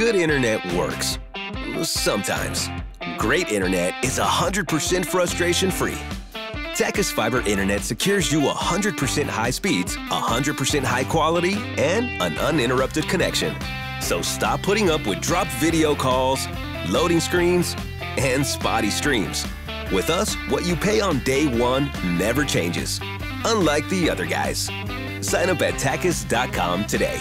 Good internet works. Sometimes. Great internet is 100% frustration free. Tachus Fiber Internet secures you 100% high speeds, 100% high quality, and an uninterrupted connection. So stop putting up with dropped video calls, loading screens, and spotty streams. With us, what you pay on day one never changes, unlike the other guys. Sign up at tachus.com today.